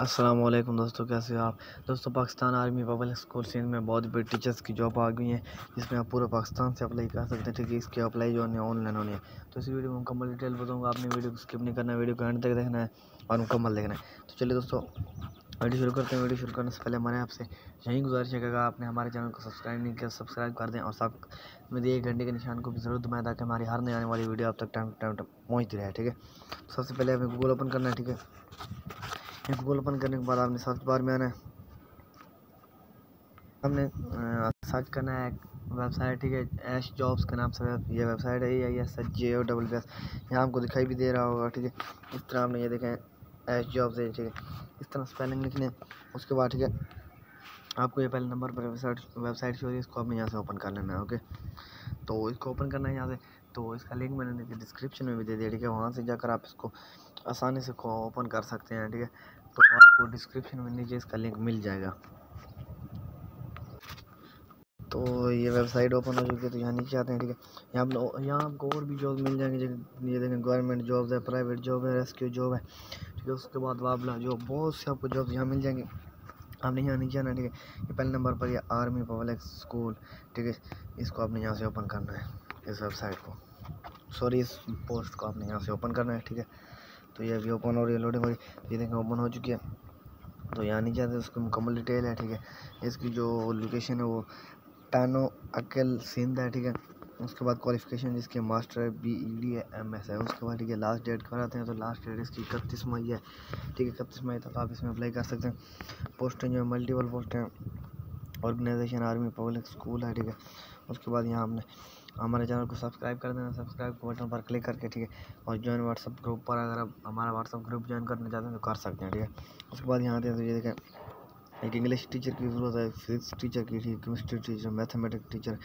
वालेकुम दोस्तों, कैसे हो आप? दोस्तों, Pakistan army public school Sindh में बहुत बड़ी टीचर्स की जॉब आ गई है, जिसमें आप पूरे पाकिस्तान से अप्लाई कर सकते हैं, ठीक है? इसकी अप्लाई जो है ऑनलाइन होनी है। तो इस वीडियो में मुकम्मल डिटेल बताऊँगा, आपने वीडियो को स्किप नहीं करना है वीडियो को एंड तक देखना है और मुकम्मल देखना है। तो चलिए दोस्तों, वीडियो शुरू करते हैं। वीडियो शुरू करने से पहले हमारे आपसे यही गुजारिश है कि आपने हमारे चैनल को सब्सक्राइब नहीं किया, सब्सक्राइब कर दें और साथ में दिए घंटे के निशान को भी ज़रूर दबाएँ, ताकि हमारी हर नई आने वाली वीडियो आप तक टाइम टाइम पहुँचती रहे, ठीक है? सबसे पहले हमें गूगल ओपन करना है, ठीक है? गूगल ओपन करने के बाद आपने सर्च बार में आना है। हमने सर्च करना है वेबसाइट, ठीक है? एश जॉब्स के नाम से ये वेबसाइट है, ये I S J O double S यहाँ आपको दिखाई भी दे रहा होगा, ठीक है? इस तरह आपने ये देखें एश जॉब्स है, ठीक है? इस तरह स्पेलिंग लिखने उसके बाद, ठीक है? आपको ये पहले नंबर पर वेबसाइट वेबसाइट शो है, इसको आपने यहाँ से ओपन कर लेना है ओके तो इसको ओपन करना है यहाँ से। तो इसका लिंक मैंने नीचे डिस्क्रिप्शन में भी दे दिया, ठीक है? वहाँ से जाकर आप इसको आसानी से ओपन कर सकते हैं, ठीक है? तो आपको डिस्क्रिप्शन में नीचे इसका लिंक मिल जाएगा। तो ये वेबसाइट ओपन हो चुकी है तो यहाँ नीचे आते हैं, ठीक है? यहाँ यहाँ आपको और भी जॉब मिल जाएँगे ये देखें गवर्नमेंट जॉब है प्राइवेट जॉब है रेस्क्यू जॉब है, ठीक है? उसके बाद वाबला जॉब बहुत से आपको जॉब यहाँ मिल जाएँगे। आपने यहाँ नीचे आना ठीक है? ये पहले नंबर पर ये आर्मी पब्लिक स्कूल ठीक है? इसको आपने यहाँ से ओपन करना है। इस वेबसाइट को। सॉरी इस पोस्ट को आपने यहाँ से ओपन करना है, ठीक है? तो ये अभी ओपन हो रही है लोडिंग हो रही है। ये देखें ओपन हो चुकी है। तो यहाँ नीचे आते उसकी मुकम्मल डिटेल है, ठीक है? इसकी जो लोकेशन है वो टानो अकेल सिंध है, ठीक है? उसके बाद क्वालिफिकेशन जिसके मास्टर है बी ई डी है एम एस है। उसके बाद, ठीक है लास्ट डेट कराते हैं तो लास्ट डेट इसकी इकतीस मई है, ठीक है? इकतीस मई तक आप इसमें अप्लाई कर सकते हैं। पोस्टें जो है मल्टीपल पोस्टें ऑर्गेनाइजेशन, आर्मी, पब्लिक स्कूल है, ठीक है। उसके बाद यहाँ हमने, हमारे चैनल को सब्सक्राइब कर देना, सब्सक्राइब के बटन पर क्लिक करके, ठीक है। और ज्वाइन व्हाट्सअप ग्रुप पर अगर आप हमारा व्हाट्सअप ग्रुप ज्वाइन करना चाहते हैं तो कर सकते हैं, ठीक है। उसके बाद यहाँ आते हैं तो ये देखें, एक इंग्लिश टीचर की ज़रूरत है फिजिक्स टीचर की, ठीक केमिस्ट्री टीचर मैथमेटिक्स टीचर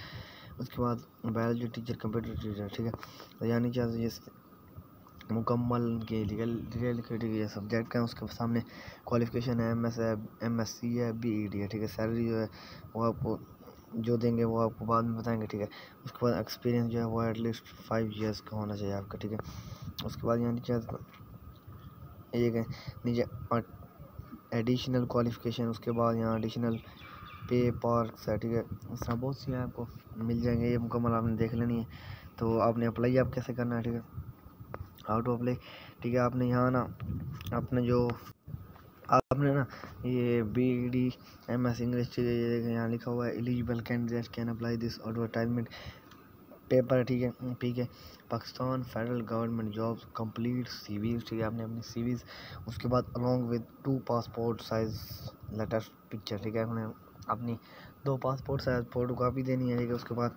उसके बाद बायोलॉजी टीचर कंप्यूटर टीचर ठीक है। तो यहाँ नीचे ये मुकम्मल के लीगल डिटेल के है सब्जेक्ट है, उसके सामने क्वालिफिकेशन है एम एस है एम एस सी है बी ई डी है, ठीक है? सैलरी जो है, वो आपको, जो देंगे वो आपको बाद में बताएँगे, ठीक है? उसके बाद एक्सपीरियंस जो है, वो एटलीस्ट फाइव ईयर्स का होना चाहिए आपका, ठीक है? उसके बाद यहाँ नीचे ये नीचे एडिशनल क्वालिफिकेशन उसके बाद यहाँ एडिशनल पे पार्क है, ठीक है? इस तरह बहुत सी आपको, मिल जाएँगे, ये मुकम्मल आपने देख लेनी है तो आपने अप्लाई आप कैसे करना है, ठीक है? हाउ टू अप्लाई ठीक है? आपने यहाँ ना अपने जो, आपने ना ये B D M S English यहाँ लिखा हुआ है eligible candidate can apply this advertisement paper ठीक है? ठीक है? Pakistan federal government job complete CVs ठीक है? आपने अपनी सीवीज उसके बाद along with two passport size letter picture ठीक है? आपने अपनी दो पासपोर्ट साइज़ फ़ोटो कापी देनी है उसके बाद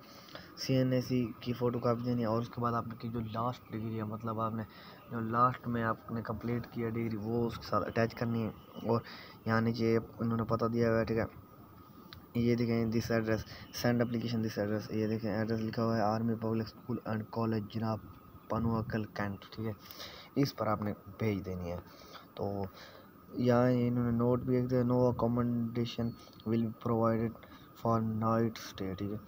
सी एन ए सी की फ़ोटो कापी देनी है, और उसके बाद आपकी जो लास्ट डिग्री है मतलब आपने जो लास्ट में आपने कंप्लीट किया डिग्री वो उसके साथ अटैच करनी है। और यहाँ नीचे उन्होंने पता दिया हुआ है, ठीक है? ये देखें this address send application this address ये देखें एड्रेस लिखा हुआ है army public school and college जनाब पनुअकल कैंट, ठीक है? इस पर आपने भेज देनी है। तो यहाँ इन्होंने नोट भी एक no accommodation will provided for night stay ठीक है?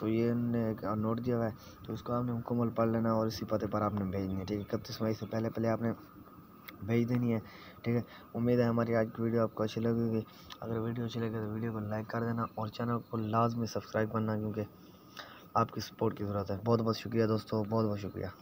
तो ये इन्होंने नोट दिया हुआ है। तो इसको आपने मुकम्मल पढ़ लेना और इसी पते पर आपने भेजनी है, ठीक है? इकतीस मई से पहले पहले आपने भेज देनी है, ठीक है? उम्मीद है हमारी आज की वीडियो आपको अच्छी लगेगी। अगर वीडियो अच्छी लगे तो वीडियो को लाइक कर देना और चैनल को लाजमी सब्सक्राइब करना, क्योंकि आपकी सपोर्ट की ज़रूरत है। बहुत बहुत शुक्रिया दोस्तों बहुत बहुत शुक्रिया।